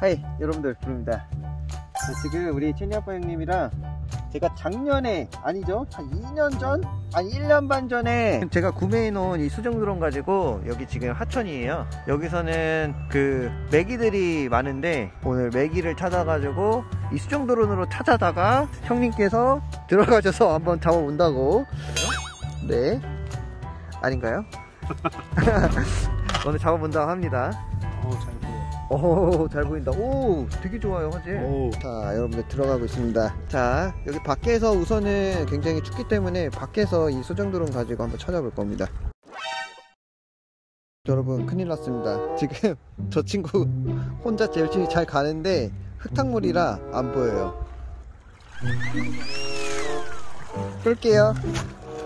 하이 여러분들 부릅니다 자, 지금 우리 채니 아빠 형님이랑 제가 작년에 아니죠 한 2년 전? 아니 1년 반 전에 제가 구매해 놓은 이 수정 드론 가지고 여기 지금 하천이에요 여기서는 그 메기들이 많은데 오늘 메기를 찾아 가지고 이 수정 드론으로 찾아다가 형님께서 들어가셔서 한번 잡아본다고 네 아닌가요? 오늘 잡아본다고 합니다 어잘 보여. 오, 잘 보인다. 오, 되게 좋아요, 화질. 오. 자, 여러분들 들어가고 있습니다. 자, 여기 밖에서 우선은 굉장히 춥기 때문에 밖에서 이 소정 드론 가지고 한번 찾아볼 겁니다. 여러분, 큰일 났습니다. 지금 저 친구 혼자 열심히 잘 가는데 흙탕물이라 안 보여요. 끌게요.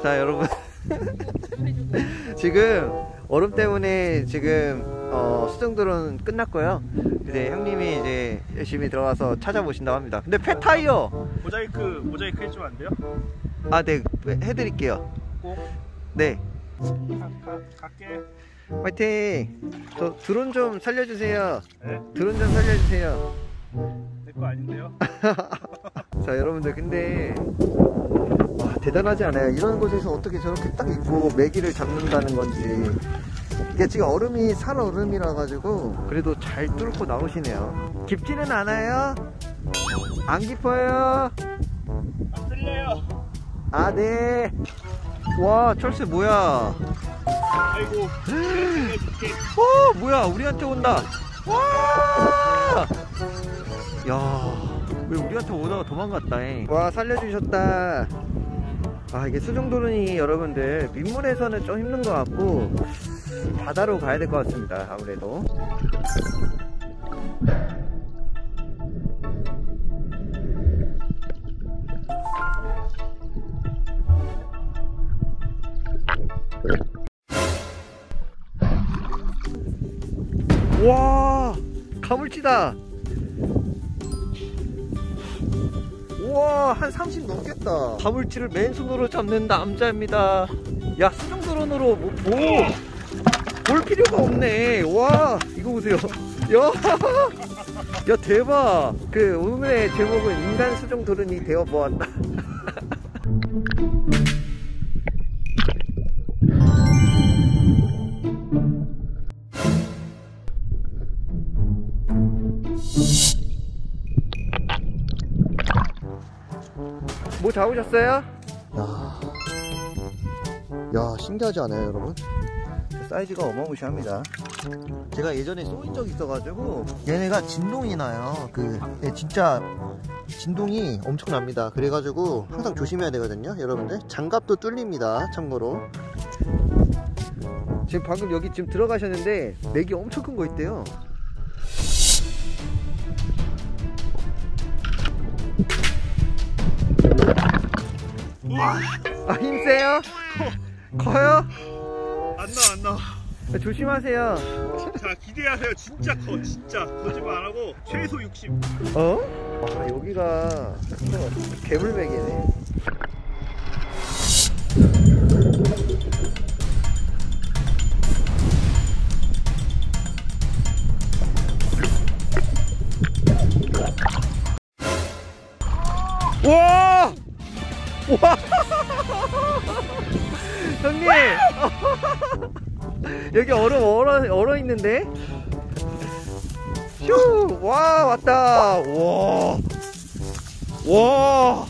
자, 여러분. 지금 얼음 때문에 지금 어, 수정들은 끝났고요. 이제 형님이 이제 열심히 들어가서 찾아보신다고 합니다. 근데 폐 타이어 모자이크 모자이크 해주면 안 돼요? 아, 네 해드릴게요. 꼭 네, 가, 가, 갈게. 화이팅. 저 드론 좀 살려주세요. 네? 드론 좀 살려주세요. 내 거 아닌데요? 자, 여러분들 근데 와, 대단하지 않아요? 이런 곳에서 어떻게 저렇게 딱 입고 메기를 잡는다는 건지. 이게 지금 얼음이 산 얼음이라 가지고 그래도 잘 뚫고 나오시네요. 깊지는 않아요? 안 깊어요? 안 들려요. 아, 네. 와, 철새 뭐야? 아이고. 어, 뭐야? 우리한테 온다. 와! 야, 왜 우리한테 오다가 도망갔다. 잉. 와, 살려주셨다. 아, 이게 수정도른이 여러분들 민물에서는 좀 힘든 것 같고 바다로 가야 될 것 같습니다. 아무래도. 와 가물치다 우와 한 30 넘겠다 가물치를 맨손으로 잡는 남자입니다 야 수중 드론으로 뭐, 뭐, 볼 필요가 없네 와 이거 보세요 야, 야 대박 그 오늘의 제목은 인간 수중 드론이 되어 보았다 뭐 잡으셨어요? 야, 야 신기하지 않아요 여러분? 사이즈가 어마무시합니다. 제가 예전에 쏘인 적 있어가지고 얘네가 진동이 나요. 그 예, 진짜 진동이 엄청납니다. 그래가지고 항상 조심해야 되거든요 여러분들. 장갑도 뚫립니다 참고로. 지금 방금 여기 지금 들어가셨는데 맥이 엄청 큰 거 있대요. 아 힘세요? 커요? 안 나, 안 나. 아, 조심하세요 자, 기대하세요. 진짜 커. 진짜. 거짓말 안 하고 최소 60. 어? 아, 여기가 개물맥이네 있는데? 휴! 와, 왔다! 와! 와!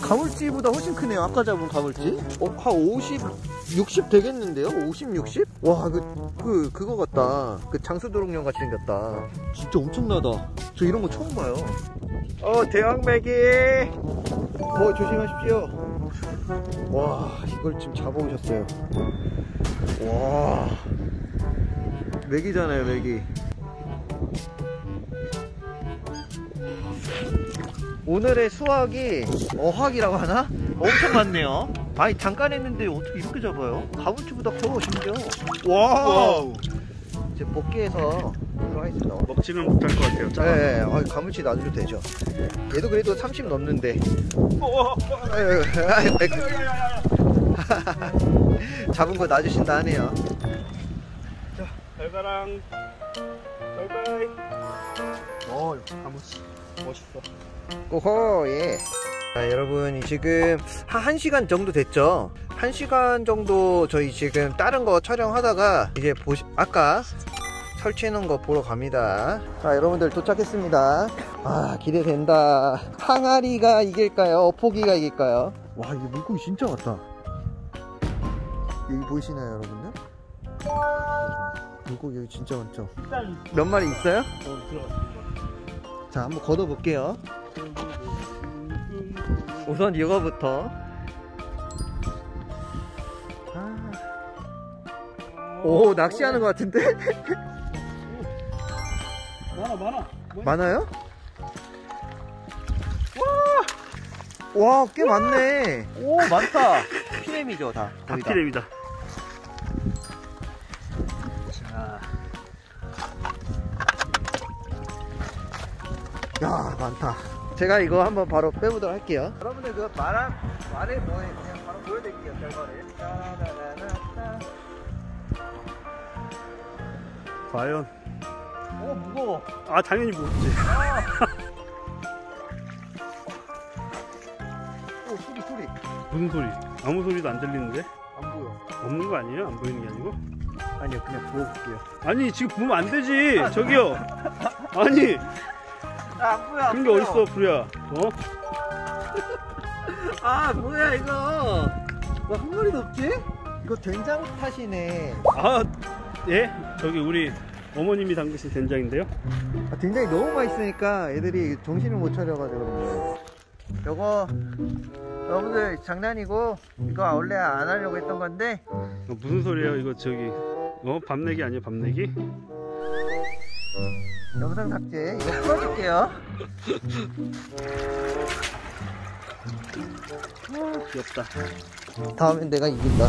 가물치보다 훨씬 크네요. 아까 잡은 가물치. 어, 한 50, 60 되겠는데요? 50, 60? 와, 그, 그, 그거 같다. 그 장수도롱령 같이 생겼다. 진짜 엄청나다. 저 이런 거 처음 봐요. 어, 대왕매기! 뭐, 조심하십시오. 와, 이걸 지금 잡아오셨어요. 와. 메기잖아요, 메기. 오늘의 수확이 어획이라고 하나? 엄청 많네요. 아니 잠깐 했는데 어떻게 이렇게 잡아요? 가물치보다 커 심지어. 와. wow. 이제 복귀해서 들어가 있습니다. 먹지는 못할 것 같아요. 네, 네. 아, 가물치 놔줘도 되죠. 얘도 그래도 30 넘는데. 잡은 거 놔주신다 하네요. 자, 잘 가랑. 바이바이. 어, 가무씨. 멋있어. 고호, 예. 자, 여러분, 지금 한 1시간 정도 됐죠? 1시간 정도 저희 지금 다른 거 촬영하다가 이제 보시, 아까 설치해 놓은 거 보러 갑니다. 자, 여러분들 도착했습니다. 아, 기대된다. 항아리가 이길까요? 어포기가 이길까요? 와, 이게 물고기 진짜 많다. 여기 보이시나요, 여러분들? 물고기 여기 진짜 많죠? 몇 마리 있어요? 어. 자, 한번 걷어볼게요. 우선 이거부터. 아. 오, 낚시하는 것 같은데? 많아 많아. 많아요? 와! 와, 꽤 많네. 오, 많다. 피렘이죠, 다. 다. 닭피렘이다. 야, 많다. 제가 이거 한번 바로 빼보도록 할게요. 여러분들 그 말한, 말을 뭐해, 그냥 바로 보여드릴게요, 결과를. 과연. 오, 무거워. 아 당연히 무겁지. 오, 소리, 소리. 무슨 소리? 아무 소리도 안 들리는데? 안 보여. 없는 거 아니에요? 안 보이는 게 아니고? 아니요, 그냥 부어볼게요. 아니 지금 보면 안 되지. 저기요. 아니 아, 안 보여, 안 그런 게 보여. 어딨어, 불이야. 어? 아, 뭐야, 이거. 왜한 마리도 없지? 이거 된장 탓이네. 아, 예? 저기 우리 어머님이 담그신 된장인데요. 아, 된장이 너무 맛있으니까 애들이 정신을 못 차려가지고 그런데. 요거, 여러분들 장난이고, 이거 원래 안 하려고 했던 건데, 어, 무슨 소리예요? 이거 저기 어 밤내기 아니에요? 밤내기? 영상 삭제. 이거 풀어줄게요. 귀엽다. 다음엔 내가 이긴다.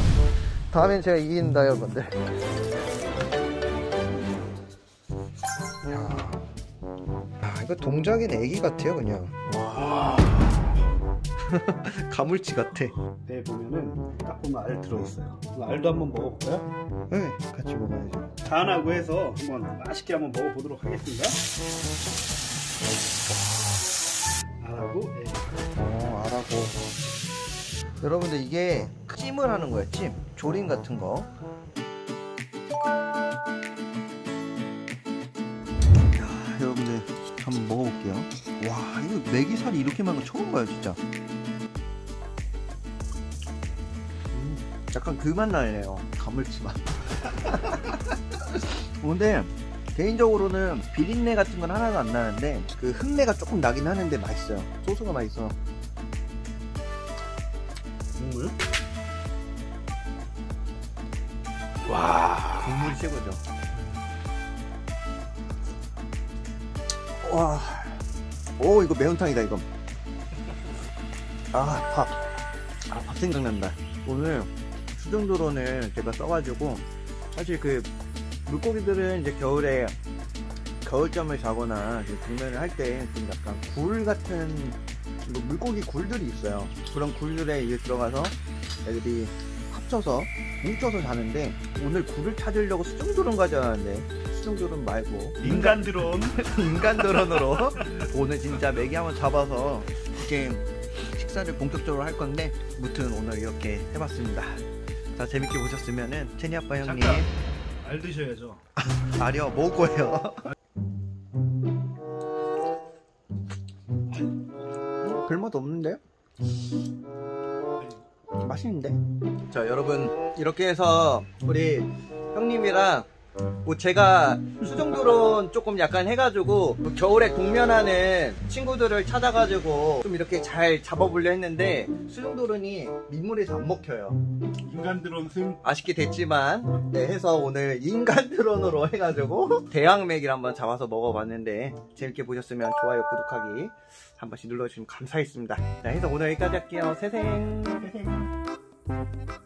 다음엔 제가 이긴다, 여러분들. 야, 아, 이거 동작인 애기 같아요, 그냥. 와. 가물치 같아. 네 보면은 딱 보면 알 들어있어요. 알도 한번 먹어볼까요? 네, 같이 먹어야죠. 간하고 해서 한번 맛있게 한번 먹어보도록 하겠습니다. 알하고 예. 어, 알아고. 여러분들 이게 찜을 하는 거예요, 찜. 조림 같은 거. 야, 여러분들 한번 먹어볼게요. 와, 이거 메기살이 이렇게 많은 거 처음 봐요, 진짜. 음, 약간 그 맛 나네요. 가물치 맛. 근데 개인적으로는 비린내 같은 건 하나도 안 나는데 그 흙내가 조금 나긴 하는데 맛있어요. 소스가 맛있어. 국물. 와. 국물이 최고죠. 와, 오 이거 매운탕이다 이거. 아 밥, 아 밥 생각난다. 오늘 수정도로는 제가 써가지고 사실 그 물고기들은 이제 겨울에 겨울잠을 자거나 이제 구매를 할 때 좀 약간 굴 같은 뭐 물고기 굴들이 있어요. 그런 굴들에 이제 들어가서 애들이 합쳐서 뭉쳐서 자는데 오늘 굴을 찾으려고 수정도론 가져왔는데 수정도론 말고 인간 드론. 인간 드론으로 오늘 진짜 메기 한번 잡아서 이렇게 식사를 본격적으로 할 건데 무튼 오늘 이렇게 해봤습니다. 자 재밌게 보셨으면은 체니 아빠 형님 잠깐. 알 드셔야죠. 아니요 먹을 거예요. 별맛 없는데? 맛있는데? 자 여러분 이렇게 해서 우리 형님이랑 뭐 제가 수정도론 조금 약간 해가지고 뭐 겨울에 동면하는 친구들을 찾아가지고 좀 이렇게 잘 잡아보려 했는데 수정도론이 민물에서 안 먹혀요 인간 드론 승. 아쉽게 됐지만 네 해서 오늘 인간 드론으로 해가지고 대왕맥을 한번 잡아서 먹어봤는데 재밌게 보셨으면 좋아요 구독하기 한 번씩 눌러주시면 감사하겠습니다 자 해서 오늘 여기까지 할게요 세생 세생.